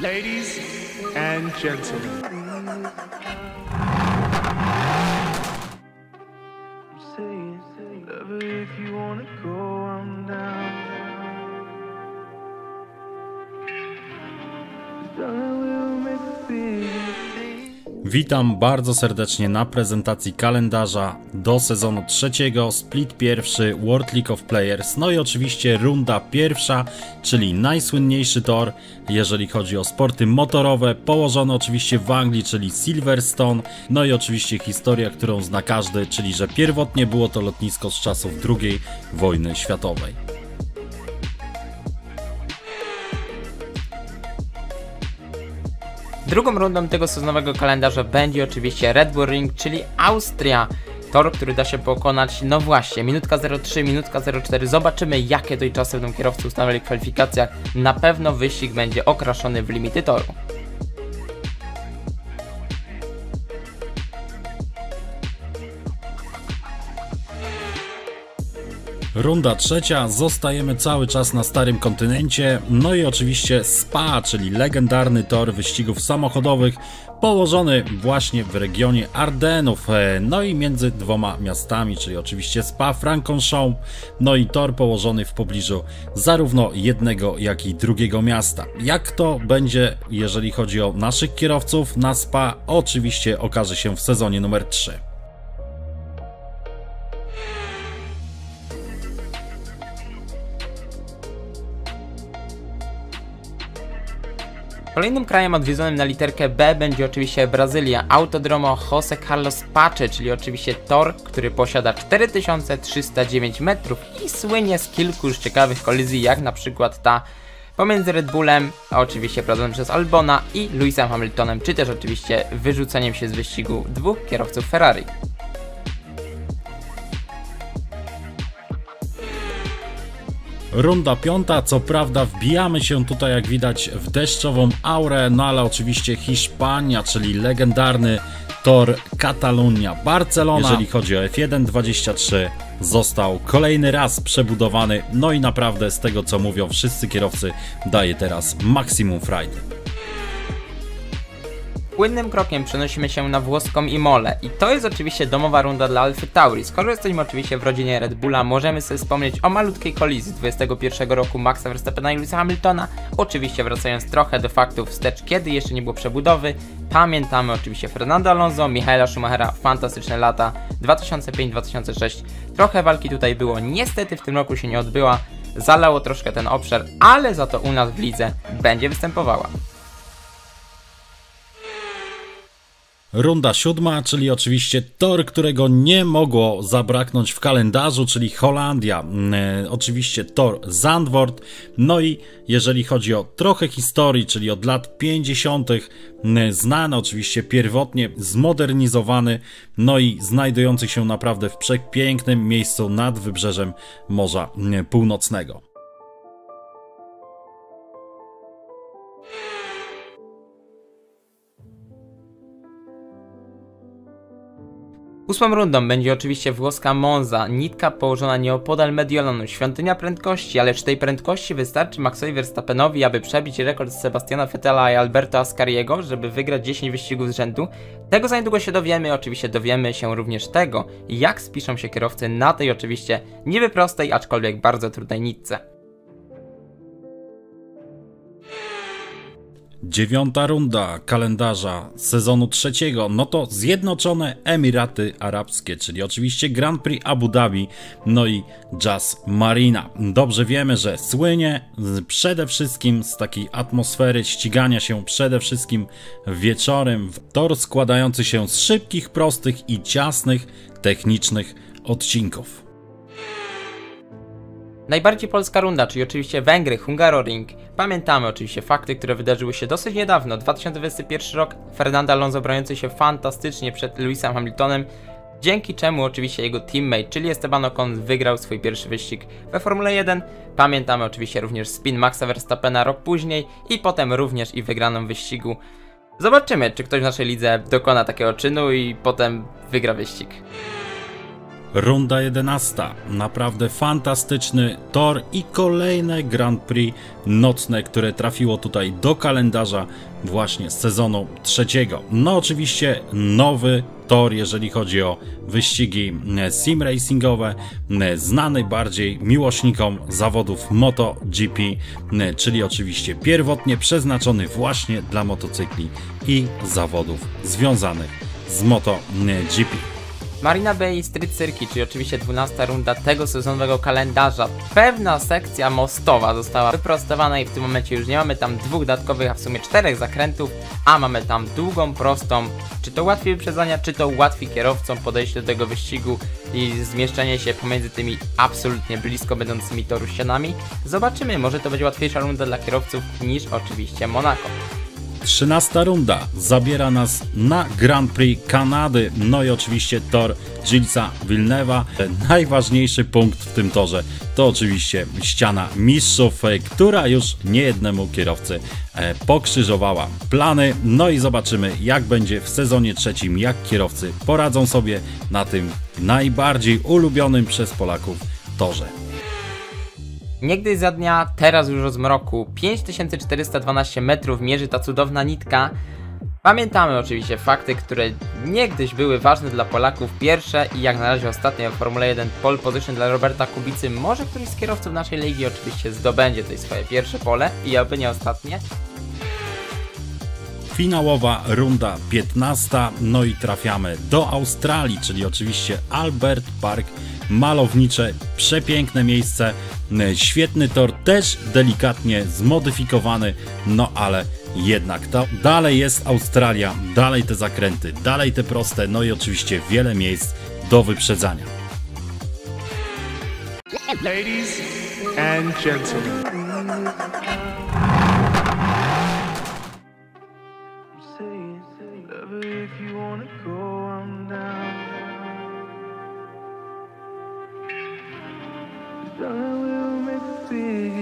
Ladies and gentlemen. saying, love it if Witam bardzo serdecznie na prezentacji kalendarza do sezonu trzeciego, split pierwszy, World League of Players, no i oczywiście runda pierwsza, czyli najsłynniejszy tor, jeżeli chodzi o sporty motorowe, położony oczywiście w Anglii, czyli Silverstone, no i oczywiście historia, którą zna każdy, czyli że pierwotnie było to lotnisko z czasów II wojny światowej. Drugą rundą tego sezonowego kalendarza będzie oczywiście Red Bull Ring, czyli Austria. Tor, który da się pokonać, no właśnie, minutka 03, minutka 04. Zobaczymy, jakie tutaj czasy będą kierowcy ustawiali w kwalifikacjach. Na pewno wyścig będzie okraszony w limity toru. Runda trzecia, zostajemy cały czas na starym kontynencie, no i oczywiście SPA, czyli legendarny tor wyścigów samochodowych, położony właśnie w regionie Ardenów, e, no i między dwoma miastami, czyli oczywiście Spa-Francorchamps, no i tor położony w pobliżu zarówno jednego, jak i drugiego miasta. Jak to będzie, jeżeli chodzi o naszych kierowców na SPA, oczywiście okaże się w sezonie numer 3. Kolejnym krajem odwiedzonym na literkę B będzie oczywiście Brazylia. Autodromo José Carlos Pache, czyli oczywiście tor, który posiada 4309 metrów i słynie z kilku już ciekawych kolizji, jak na przykład ta pomiędzy Red Bullem, a oczywiście prowadzonym przez Albona i Lewisem Hamiltonem, czy też oczywiście wyrzuceniem się z wyścigu dwóch kierowców Ferrari. Runda piąta, co prawda wbijamy się tutaj jak widać w deszczową aurę, no ale oczywiście Hiszpania, czyli legendarny tor Katalunia Barcelona. Jeżeli chodzi o F1 23, został kolejny raz przebudowany, no i naprawdę z tego co mówią wszyscy kierowcy daje teraz maksimum frajdy. Płynnym krokiem przenosimy się na włoską Imolę i to jest oczywiście domowa runda dla Alfy Tauri. Skoro jesteśmy oczywiście w rodzinie Red Bulla, możemy sobie wspomnieć o malutkiej kolizji z 21 roku Maxa Verstappena i Lewisa Hamiltona. Oczywiście wracając trochę do faktów wstecz, kiedy jeszcze nie było przebudowy. Pamiętamy oczywiście Fernando Alonso, Michaela Schumachera, fantastyczne lata 2005-2006. Trochę walki tutaj było, niestety w tym roku się nie odbyła. Zalało troszkę ten obszar, ale za to u nas w lidze będzie występowała. Runda siódma, czyli oczywiście tor, którego nie mogło zabraknąć w kalendarzu, czyli Holandia. E, oczywiście tor Zandvoort. No i jeżeli chodzi o trochę historii, czyli od lat 50., e, znany oczywiście pierwotnie, zmodernizowany, no i znajdujący się naprawdę w przepięknym miejscu nad wybrzeżem Morza e, Północnego. Ósmą rundą będzie oczywiście włoska Monza, nitka położona nieopodal Mediolanu, świątynia prędkości, ale czy tej prędkości wystarczy Maxowi Verstappenowi, aby przebić rekord Sebastiana Vettela i Alberto Ascariego, żeby wygrać 10 wyścigów z rzędu? Tego za niedługo się dowiemy, oczywiście dowiemy się również tego, jak spiszą się kierowcy na tej oczywiście niby prostej, aczkolwiek bardzo trudnej nitce. Dziewiąta runda kalendarza sezonu trzeciego, no to Zjednoczone Emiraty Arabskie, czyli oczywiście Grand Prix Abu Dhabi, no i Jazz Marina. Dobrze wiemy, że słynie przede wszystkim z takiej atmosfery ścigania się przede wszystkim wieczorem w tor składający się z szybkich, prostych i ciasnych technicznych odcinków. Najbardziej polska runda, czyli oczywiście Węgry, Hungaroring. Pamiętamy oczywiście fakty, które wydarzyły się dosyć niedawno. 2021 rok, Fernando Alonso broniący się fantastycznie przed Lewisem Hamiltonem, dzięki czemu oczywiście jego teammate, czyli Esteban Ocon wygrał swój pierwszy wyścig we Formule 1. Pamiętamy oczywiście również spin Maxa Verstappena rok później i potem również i wygraną wyścigu. Zobaczymy, czy ktoś w naszej lidze dokona takiego czynu i potem wygra wyścig. Runda 11. Naprawdę fantastyczny tor i kolejne Grand Prix nocne, które trafiło tutaj do kalendarza właśnie z sezonu trzeciego. No oczywiście nowy tor, jeżeli chodzi o wyścigi e, sim racingowe, e, znany bardziej miłośnikom zawodów MotoGP, e, czyli oczywiście pierwotnie przeznaczony właśnie dla motocykli i zawodów związanych z MotoGP. Marina Bay Street Circuit, czyli oczywiście 12 runda tego sezonowego kalendarza. Pewna sekcja mostowa została wyprostowana i w tym momencie już nie mamy tam dwóch dodatkowych, a w sumie czterech zakrętów, a mamy tam długą, prostą, czy to łatwiej wyprzedzania, czy to ułatwi kierowcom podejście do tego wyścigu i zmieszczenie się pomiędzy tymi absolutnie blisko będącymi toru ścianami. Zobaczymy, może to będzie łatwiejsza runda dla kierowców niż oczywiście Monaco. 13 runda zabiera nas na Grand Prix Kanady, no i oczywiście tor Gillesa Villeneuve'a. Najważniejszy punkt w tym torze to oczywiście ściana mistrzów, która już niejednemu kierowcy e, pokrzyżowała plany. No i zobaczymy jak będzie w sezonie trzecim, jak kierowcy poradzą sobie na tym najbardziej ulubionym przez Polaków torze. Niegdyś za dnia, teraz już o zmroku. 5412 metrów mierzy ta cudowna nitka. Pamiętamy oczywiście fakty, które niegdyś były ważne dla Polaków. Pierwsze i jak na razie ostatnie w Formule 1 pole position dla Roberta Kubicy. Może któryś z kierowców naszej ligi oczywiście zdobędzie tutaj swoje pierwsze pole i oby nie ostatnie. Finałowa runda 15, no i trafiamy do Australii, czyli oczywiście Albert Park malownicze, przepiękne miejsce, świetny tor, też delikatnie zmodyfikowany, no ale jednak to dalej jest Australia, dalej te zakręty, dalej te proste, no i oczywiście wiele miejsc do wyprzedzania. Ladies and gentlemen. Say it, love it if you wanna go, I'm down. I will make it.